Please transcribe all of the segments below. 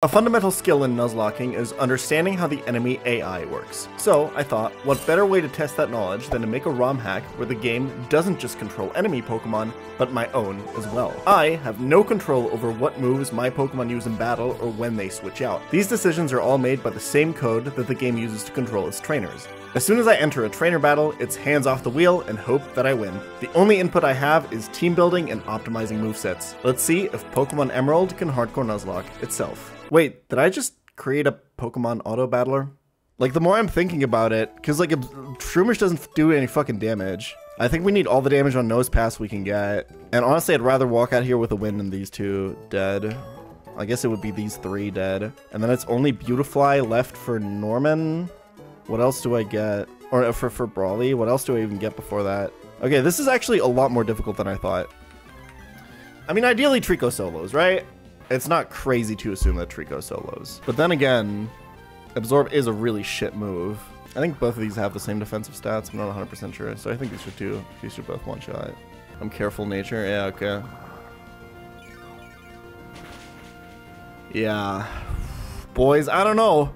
A fundamental skill in Nuzlocking is understanding how the enemy AI works. So, I thought, what better way to test that knowledge than to make a ROM hack where the game doesn't just control enemy Pokemon, but my own as well. I have no control over what moves my Pokemon use in battle or when they switch out. These decisions are all made by the same code that the game uses to control its trainers. As soon as I enter a trainer battle, it's hands off the wheel and hope that I win. The only input I have is team building and optimizing movesets. Let's see if Pokemon Emerald can hardcore Nuzlocke itself. Wait, did I just create a Pokemon auto battler? Like, the more I'm thinking about it, because, like, Shroomish doesn't do any fucking damage. I think we need all the damage on Nosepass we can get. And honestly, I'd rather walk out here with a win than these two dead. I guess it would be these three dead. And then it's only Beautifly left for Norman. What else do I get? Or uh, for, for Brawly, what else do I even get before that? Okay, this is actually a lot more difficult than I thought. I mean, ideally Treecko solos, right? It's not crazy to assume that Treecko solos. But then again, Absorb is a really shit move. I think both of these have the same defensive stats. I'm not 100% sure. So I think these should do. These should both one shot. I'm careful nature. Yeah, okay. Yeah. Boys, I don't know.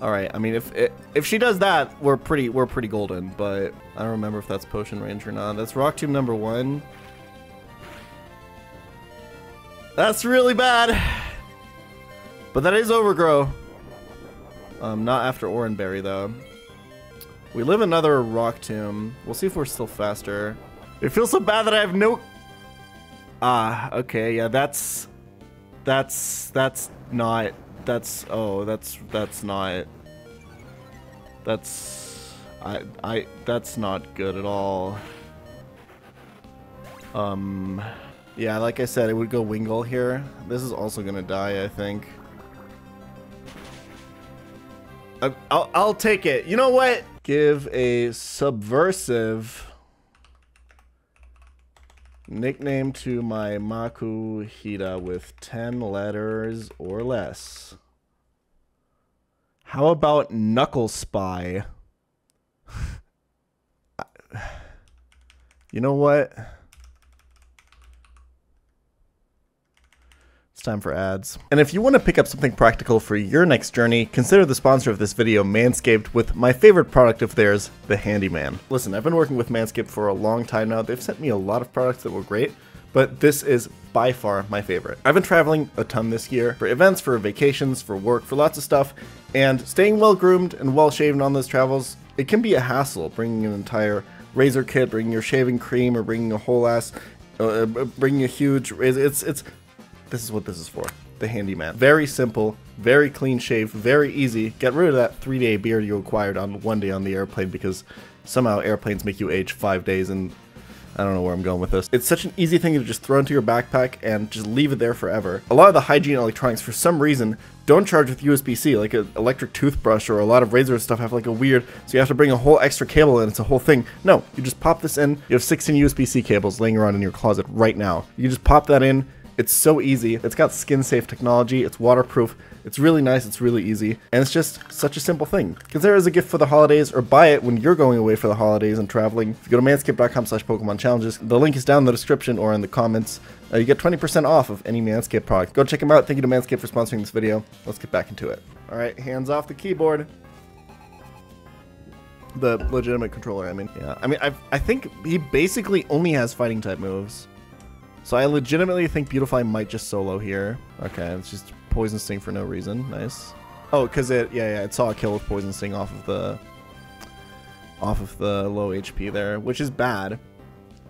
All right. I mean, if if she does that, we're pretty we're pretty golden. But I don't remember if that's potion range or not. That's rock tomb number one. That's really bad. But that is Overgrow. Um, not after Oranberry, though. We live another Rock Tomb. We'll see if we're still faster. It feels so bad that I have no... Ah, okay, yeah, that's... That's... That's not... That's... Oh, that's... That's not... That's... I... I... That's not good at all. Um... Yeah, like I said, it would go Wingull here. This is also gonna die, I think. I'll, I'll take it. You know what? Give a subversive nickname to my Makuhita with 10 letters or less. How about Knuckle Spy? you know what? It's time for ads. And if you want to pick up something practical for your next journey, consider the sponsor of this video, Manscaped, with my favorite product of theirs, the Handyman. Listen, I've been working with Manscaped for a long time now. They've sent me a lot of products that were great, but this is by far my favorite. I've been traveling a ton this year for events, for vacations, for work, for lots of stuff, and staying well groomed and well shaven on those travels, it can be a hassle bringing an entire razor kit, bringing your shaving cream, or bringing a whole ass, uh, uh bringing a huge razor. It's it's this is what this is for. The handyman. Very simple, very clean shave, very easy. Get rid of that three day beard you acquired on one day on the airplane because somehow airplanes make you age five days and I don't know where I'm going with this. It's such an easy thing to just throw into your backpack and just leave it there forever. A lot of the hygiene electronics, for some reason, don't charge with USB-C, like an electric toothbrush or a lot of razor stuff have like a weird, so you have to bring a whole extra cable in, it's a whole thing. No, you just pop this in, you have 16 USB-C cables laying around in your closet right now. You just pop that in, it's so easy. It's got skin safe technology. It's waterproof. It's really nice. It's really easy. And it's just such a simple thing. Consider it as a gift for the holidays or buy it when you're going away for the holidays and traveling. If you go to manscaped.com slash Pokemon challenges, the link is down in the description or in the comments. Uh, you get 20% off of any Manscaped product. Go check them out. Thank you to Manscaped for sponsoring this video. Let's get back into it. All right, hands off the keyboard. The legitimate controller, I mean. Yeah, I mean, i I think he basically only has fighting type moves. So I legitimately think Beautifly might just solo here. Okay, it's just Poison Sting for no reason. Nice. Oh, because it, yeah, yeah, it saw a kill with Poison Sting off of the, off of the low HP there, which is bad.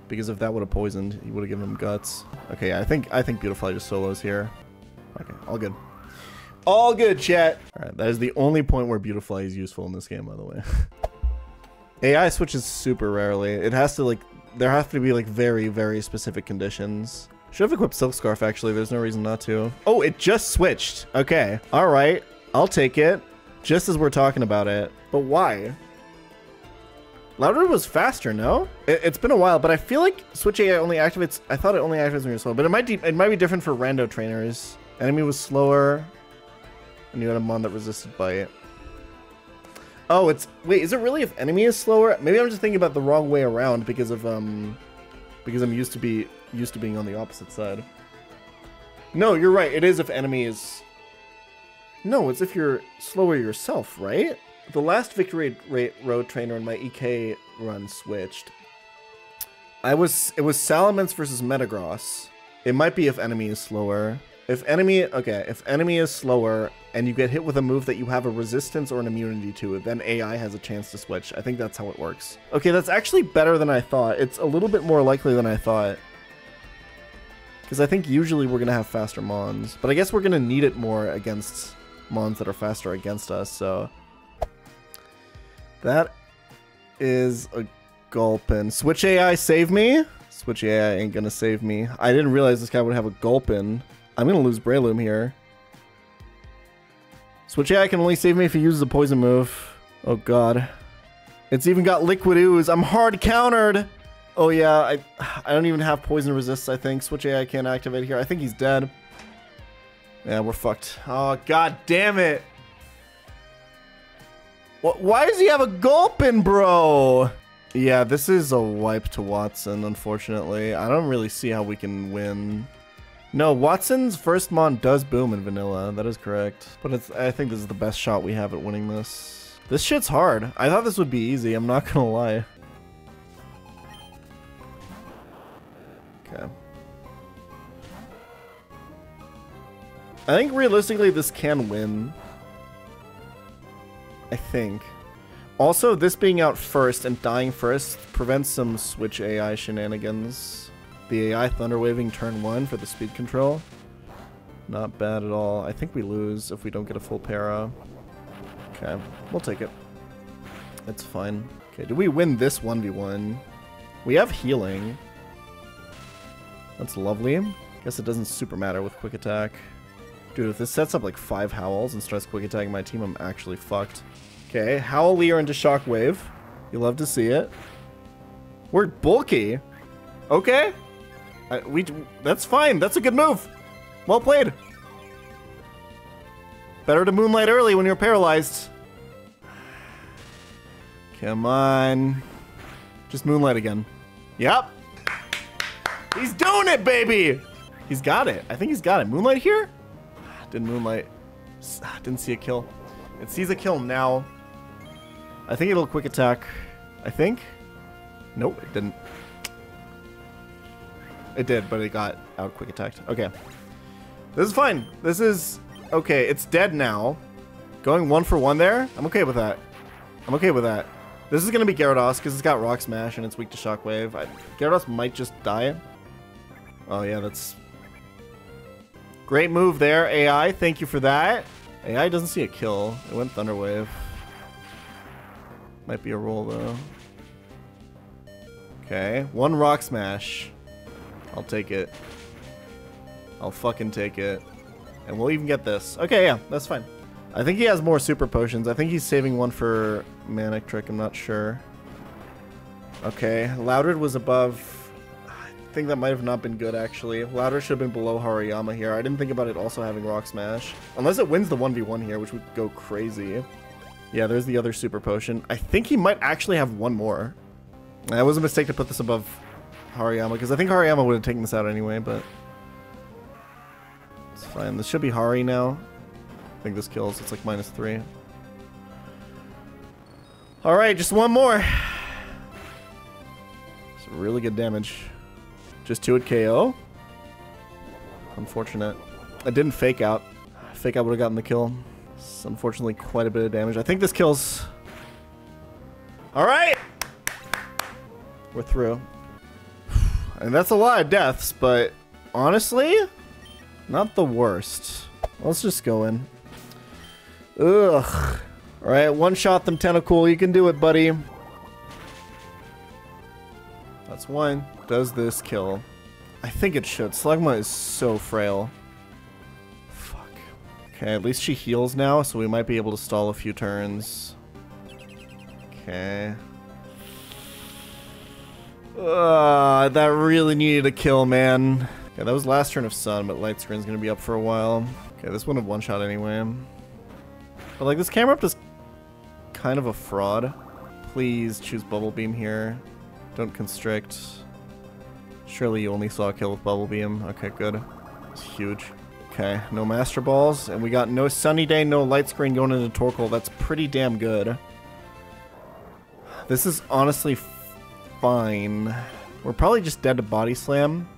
Because if that would have poisoned, he would have given him guts. Okay, I think, I think Beautifly just solos here. Okay, all good. All good, chat. All right, that is the only point where Beautifly is useful in this game, by the way. AI switches super rarely. It has to, like, there have to be like very, very specific conditions. Should have equipped Silk Scarf actually, there's no reason not to. Oh, it just switched. Okay, all right, I'll take it. Just as we're talking about it. But why? Loudred was faster, no? It, has been a while, but I feel like Switch AI only activates, I thought it only activates when you're slow, but it might, it might be different for rando trainers. Enemy was slower, and you had a mon that resisted bite. Oh, it's wait. Is it really if enemy is slower? Maybe I'm just thinking about the wrong way around because of um, because I'm used to be used to being on the opposite side. No, you're right. It is if enemy is No, it's if you're slower yourself, right? The last Victory Rate Road Trainer in my EK run switched. I was, it was Salamence versus Metagross. It might be if enemy is slower. If enemy, okay, if enemy is slower and you get hit with a move that you have a resistance or an immunity to, then AI has a chance to switch. I think that's how it works. Okay, that's actually better than I thought. It's a little bit more likely than I thought. Because I think usually we're going to have faster Mons. But I guess we're going to need it more against Mons that are faster against us, so... That is a Gulpin. Switch AI save me? Switch AI ain't gonna save me. I didn't realize this guy would have a Gulpin. I'm gonna lose Breloom here. Switch AI can only save me if he uses a poison move. Oh god. It's even got Liquid Ooze. I'm hard countered! Oh yeah, I I don't even have poison resists, I think. Switch AI can't activate here. I think he's dead. Yeah, we're fucked. Oh god damn it! What, why does he have a Gulpin, bro? Yeah, this is a wipe to Wattson, unfortunately. I don't really see how we can win. No, Wattson's first mon does boom in vanilla. That is correct. But it's I think this is the best shot we have at winning this. This shit's hard. I thought this would be easy, I'm not gonna lie. Okay. I think realistically this can win. I think. Also, this being out first and dying first prevents some Switch AI shenanigans. The AI Thunder Waving turn 1 for the speed control. Not bad at all. I think we lose if we don't get a full para. Okay, we'll take it. It's fine. Okay, do we win this 1v1? We have healing. That's lovely. Guess it doesn't super matter with quick attack. Dude, if this sets up like five howls and starts quick attacking my team, I'm actually fucked. Okay, Howl Leer into Shockwave. You love to see it. We're bulky. Okay. We That's fine. That's a good move. Well played. Better to Moonlight early when you're paralyzed. Come on. Just Moonlight again. Yep. He's doing it, baby! He's got it. I think he's got it. Moonlight here? Didn't Moonlight. Didn't see a kill. It sees a kill now. I think it'll quick attack. I think? Nope, it didn't. It did, but it got out quick attacked. Okay. This is fine. This is... Okay, it's dead now. Going one for one there? I'm okay with that. I'm okay with that. This is going to be Gyarados because it's got Rock Smash and it's weak to Shockwave. I, Gyarados might just die. Oh yeah, that's... Great move there, AI. Thank you for that. AI doesn't see a kill. It went Thunder Wave. Might be a roll though. Okay, one rock smash. I'll take it. I'll fucking take it. And we'll even get this. Okay, yeah, that's fine. I think he has more super potions. I think he's saving one for Manectric. I'm not sure. Okay, Loudred was above... I think that might have not been good, actually. Loudred should have been below Hariyama here. I didn't think about it also having Rock Smash. Unless it wins the 1v1 here, which would go crazy. Yeah, there's the other super potion. I think he might actually have one more. That was a mistake to put this above Hariyama, because I think Hariyama would have taken this out anyway, but... It's fine. This should be Hari now. I think this kills. It's like minus three. Alright, just one more. It's really good damage. Just two at KO. Unfortunate. I didn't fake out. Fake out would have gotten the kill. It's unfortunately quite a bit of damage. I think this kills. Alright! We're through. And that's a lot of deaths, but honestly, not the worst. Let's just go in. Ugh. Alright, one shot them Tentacool. You can do it, buddy. That's one. Does this kill? I think it should. Slugma is so frail. Fuck. Okay, at least she heals now, so we might be able to stall a few turns. Okay. Uh, that really needed a kill, man. Okay, that was last turn of Sun, but Light Screen's gonna be up for a while. Okay, this one have one shot anyway. But like, this Camerupt is kind of a fraud. Please choose Bubble Beam here. Don't constrict. Surely you only saw a kill with Bubble Beam. Okay, good. It's huge. Okay, no Master Balls, and we got no Sunny Day, no Light Screen going into Torkoal. That's pretty damn good. This is honestly fine. We're probably just dead to Body Slam,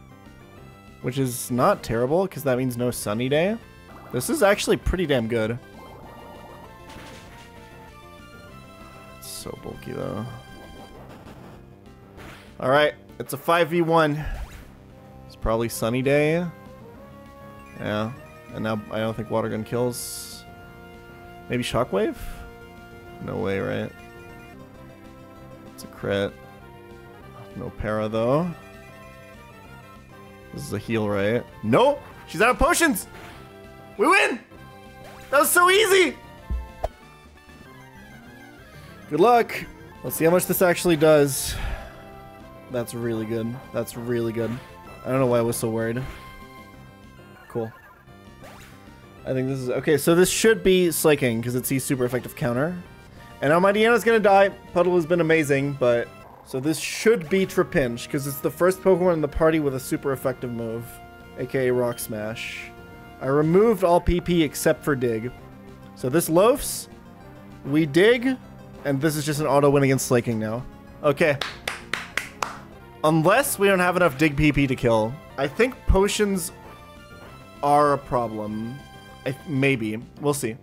which is not terrible, because that means no Sunny Day. This is actually pretty damn good. It's so bulky, though. Alright, it's a 5v1. It's probably Sunny Day. Yeah. And now I don't think Water Gun kills. Maybe Shockwave? No way, right? It's a crit. No para, though. This is a heal, right? Nope! She's out of potions! We win! That was so easy! Good luck! Let's see how much this actually does. That's really good. That's really good. I don't know why I was so worried. Cool. I think this is... Okay, so this should be Slaking, because it's a super effective counter. And now my Deanna's gonna die. Puddle has been amazing, but... So this should be Trapinch, because it's the first Pokemon in the party with a super effective move. AKA Rock Smash. I removed all PP except for Dig. So this loafs, we dig, and this is just an auto win against Slaking now. Okay. Unless we don't have enough Dig PP to kill. I think potions are a problem. I, maybe. We'll see.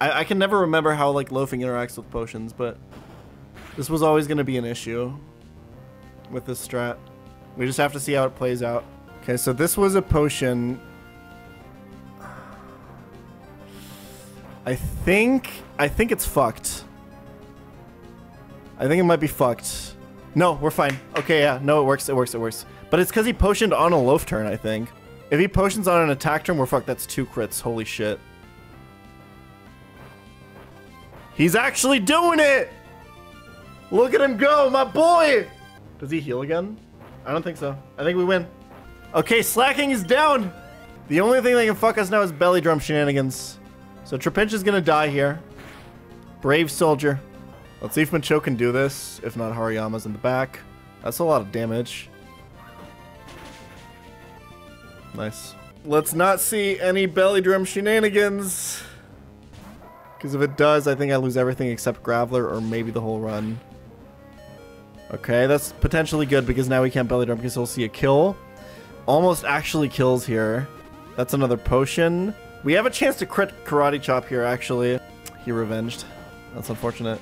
I, I can never remember how like loafing interacts with potions, but this was always going to be an issue with this strat. We just have to see how it plays out. Okay, so this was a potion. I think I think it's fucked. I think it might be fucked. No, we're fine. Okay, yeah, no, it works, it works, it works. But it's because he potioned on a loaf turn, I think. If he potions on an attack turn, we're fucked. That's two crits. Holy shit. He's actually doing it! Look at him go, my boy! Does he heal again? I don't think so. I think we win. Okay, Slaking is down! The only thing that can fuck us now is belly drum shenanigans. So Trapinch is gonna die here. Brave soldier. Let's see if Macho can do this. If not, Hariyama's in the back. That's a lot of damage. Nice. Let's not see any belly drum shenanigans. Because if it does, I think I lose everything except Graveler or maybe the whole run. Okay, that's potentially good because now we can't belly drum because he'll see a kill. Almost actually kills here. That's another potion. We have a chance to crit Karate Chop here, actually. He revenged. That's unfortunate.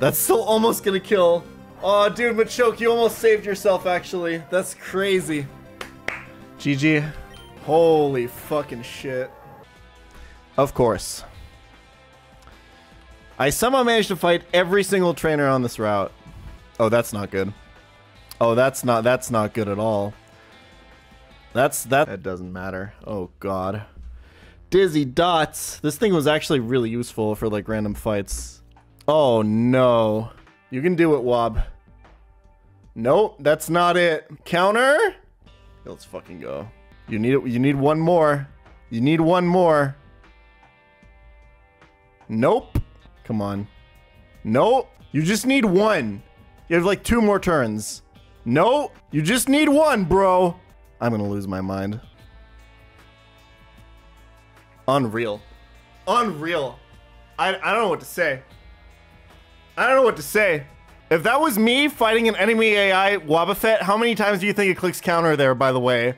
That's still almost gonna kill. Oh, dude, Machoke, you almost saved yourself, actually. That's crazy. GG. Holy fucking shit. Of course. I somehow managed to fight every single trainer on this route. Oh, that's not good. Oh, that's not that's not good at all. That's that that doesn't matter. Oh god. Dizzy dots. This thing was actually really useful for like random fights. Oh no. You can do it, Wob. Nope, that's not it. Counter? Let's fucking go. You need it. You need one more. You need one more. Nope. Come on. Nope. You just need one. You have like two more turns. No. You just need one, bro. I'm gonna lose my mind. Unreal. Unreal. I, I don't know what to say. I don't know what to say. If that was me fighting an enemy AI Wobbuffet, how many times do you think it clicks counter there, by the way?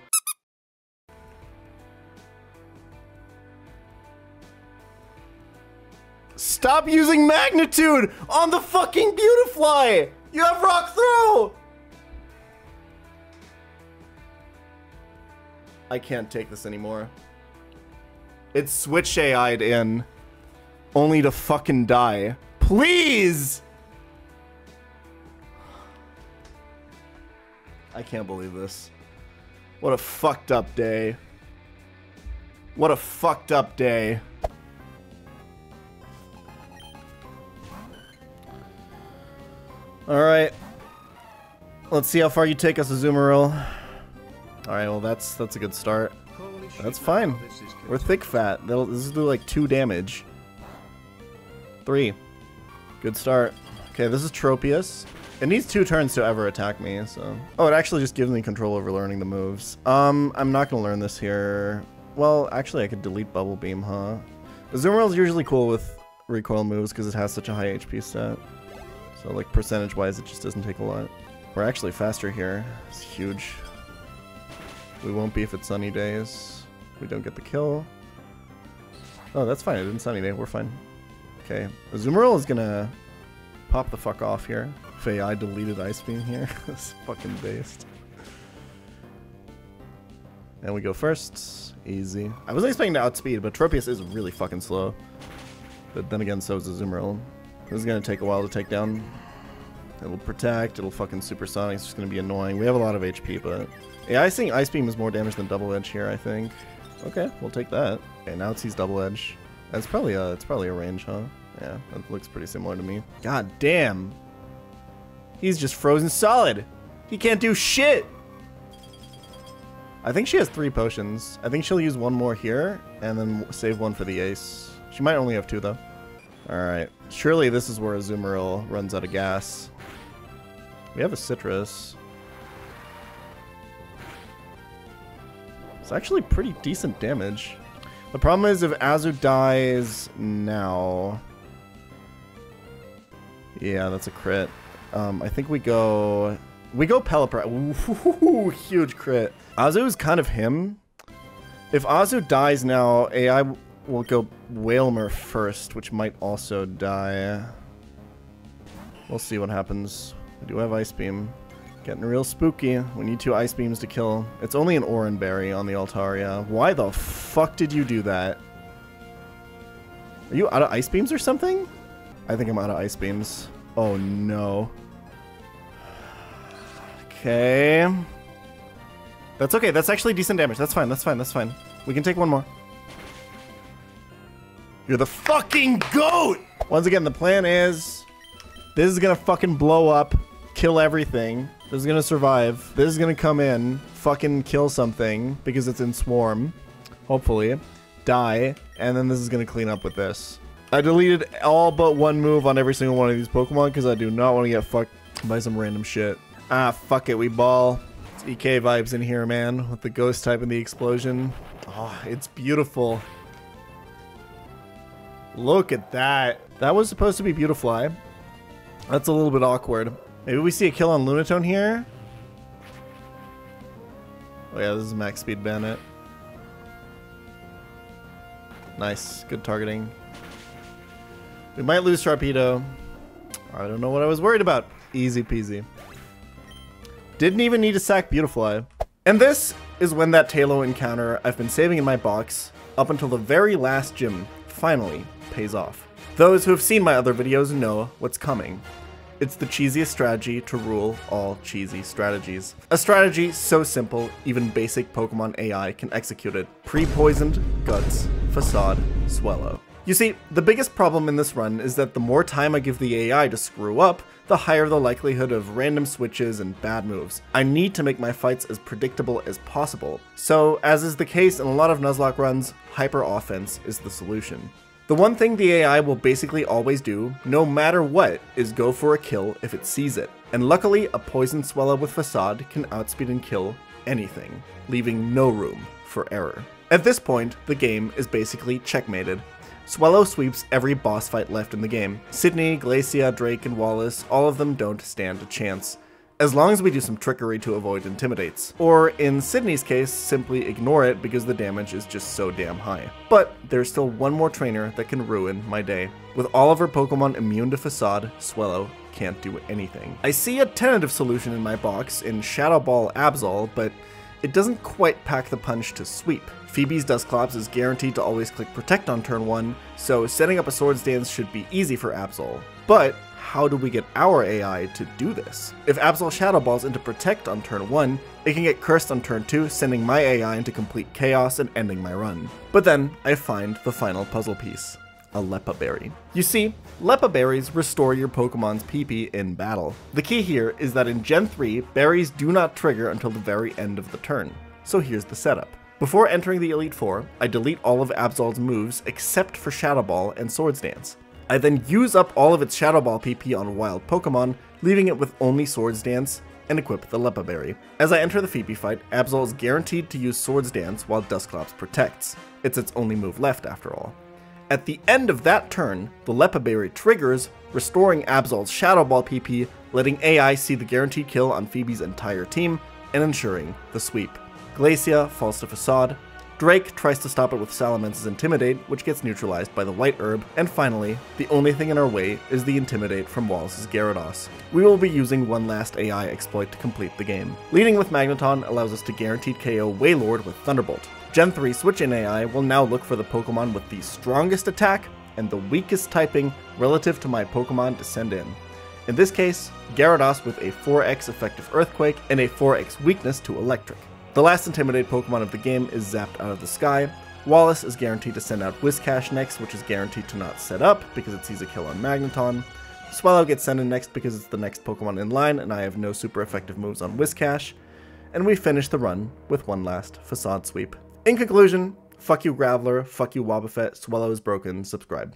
Stop using magnitude on the fucking Beautifly! You have rock throw! I can't take this anymore. It's switch AI'd in. Only to fucking die. Please! I can't believe this. What a fucked up day. What a fucked up day. Alright. Let's see how far you take us, Azumarill. Alright, well that's that's a good start. That's fine. We're thick fat. They'll, this will do like two damage. Three. Good start. Okay, this is Tropius. It needs two turns to ever attack me, so... Oh, it actually just gives me control over learning the moves. Um, I'm not gonna learn this here. Well, actually, I could delete Bubble Beam, huh? Azumarill is usually cool with recoil moves because it has such a high HP stat. So, like, percentage-wise, it just doesn't take a lot. We're actually faster here. It's huge. We won't be if it's sunny days. We don't get the kill. Oh, that's fine. It didn't sunny day. We're fine. Okay. Azumarill is gonna pop the fuck off here. If AI deleted Ice Beam here. it's fucking based. And we go first. Easy. I was expecting to outspeed, but Tropius is really fucking slow. But then again, so is Azumarill. This is gonna take a while to take down. It'll protect, it'll fucking supersonic, it's just gonna be annoying. We have a lot of HP, but... Yeah, I think Ice Beam is more damage than Double Edge here, I think. Okay, we'll take that. Okay, now it sees Double Edge. That's probably a, it's probably a range, huh? Yeah, that looks pretty similar to me. God damn! He's just frozen solid! He can't do shit! I think she has three potions. I think she'll use one more here, and then save one for the ace. She might only have two, though. Alright. Surely this is where Azumarill runs out of gas. We have a Sitrus. It's actually pretty decent damage. The problem is if Azu dies now... Yeah, that's a crit. Um, I think we go... We go Pelipper. Ooh, huge crit. Azu is kind of him. If Azu dies now, AI will go Wailmer first, which might also die. We'll see what happens. We do have Ice Beam. Getting real spooky. We need two Ice Beams to kill. It's only an Oran Berry on the Altaria. Why the fuck did you do that? Are you out of Ice Beams or something? I think I'm out of Ice Beams. Oh no. Okay. That's okay. That's actually decent damage. That's fine. That's fine. That's fine. We can take one more. You're the fucking goat! Once again, the plan is... This is gonna fucking blow up, kill everything. This is gonna survive. This is gonna come in, fucking kill something, because it's in Swarm. Hopefully. Die. And then this is gonna clean up with this. I deleted all but one move on every single one of these Pokemon, because I do not want to get fucked by some random shit. Ah, fuck it, we ball. It's EK vibes in here, man, with the ghost type and the explosion. Oh, it's beautiful. Look at that. That was supposed to be Beautifly. That's a little bit awkward. Maybe we see a kill on Lunatone here? Oh yeah, this is max speed bandit. Nice, good targeting. We might lose Sharpedo. I don't know what I was worried about. Easy peasy. Didn't even need to sack Beautifly. And this is when that Taillow encounter I've been saving in my box up until the very last gym finally pays off. Those who have seen my other videos know what's coming. It's the cheesiest strategy to rule all cheesy strategies. A strategy so simple, even basic Pokemon AI can execute it. Pre-poisoned, Guts, Facade, Swellow. You see, the biggest problem in this run is that the more time I give the AI to screw up, the higher the likelihood of random switches and bad moves. I need to make my fights as predictable as possible. So, as is the case in a lot of Nuzlocke runs, hyper offense is the solution. The one thing the AI will basically always do, no matter what, is go for a kill if it sees it. And luckily, a Poison Swellow with Facade can outspeed and kill anything, leaving no room for error. At this point, the game is basically checkmated. Swellow sweeps every boss fight left in the game. Sidney, Glacia, Drake, and Wallace, all of them don't stand a chance as long as we do some trickery to avoid intimidates. Or in Sidney's case, simply ignore it because the damage is just so damn high. But there's still one more trainer that can ruin my day. With all of her Pokemon immune to Facade, Swellow can't do anything. I see a tentative solution in my box in Shadow Ball Absol, but it doesn't quite pack the punch to sweep. Phoebe's Dusclops is guaranteed to always click Protect on turn 1, so setting up a Swords Dance should be easy for Absol. But how do we get our AI to do this? If Absol Shadow Balls into Protect on turn 1, it can get Cursed on turn 2, sending my AI into complete chaos and ending my run. But then, I find the final puzzle piece. A Leppa Berry. You see, Leppa Berries restore your Pokemon's PP in battle. The key here is that in Gen 3, berries do not trigger until the very end of the turn. So here's the setup. Before entering the Elite Four, I delete all of Absol's moves except for Shadow Ball and Swords Dance. I then use up all of its Shadow Ball PP on wild Pokemon, leaving it with only Swords Dance, and equip the Leppa Berry. As I enter the Phoebe fight, Absol is guaranteed to use Swords Dance while Dusclops protects. It's its only move left after all. At the end of that turn, the Leppa Berry triggers, restoring Absol's Shadow Ball PP, letting AI see the guaranteed kill on Phoebe's entire team, and ensuring the sweep. Glacia falls to Facade, Drake tries to stop it with Salamence's Intimidate, which gets neutralized by the White Herb, and finally, the only thing in our way is the Intimidate from Wallace's Gyarados. We will be using one last AI exploit to complete the game. Leading with Magneton allows us to guaranteed KO Wailord with Thunderbolt. Gen 3 Switch in AI will now look for the Pokemon with the strongest attack and the weakest typing relative to my Pokemon to send in. In this case, Gyarados with a 4x effective Earthquake and a 4x weakness to Electric. The last Intimidate Pokemon of the game is zapped out of the sky. Wallace is guaranteed to send out Whiscash next, which is guaranteed to not set up because it sees a kill on Magneton. Swellow gets sent in next because it's the next Pokemon in line and I have no super effective moves on Whiscash. And we finish the run with one last Facade Sweep. In conclusion, fuck you Graveler, fuck you Wobbuffet, Swellow is broken, subscribe.